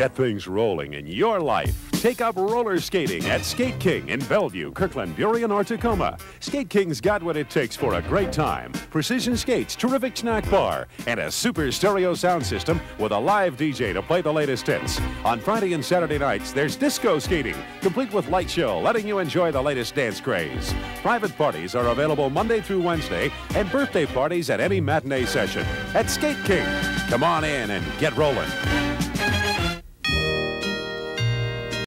Get things rolling in your life. Take up roller skating at Skate King in Bellevue, Kirkland, Burien, or Tacoma. Skate King's got what it takes for a great time. Precision skates, terrific snack bar, and a super stereo sound system with a live DJ to play the latest hits. On Friday and Saturday nights, there's disco skating, complete with light show, letting you enjoy the latest dance craze. Private parties are available Monday through Wednesday, and birthday parties at any matinee session at Skate King. Come on in and get rolling.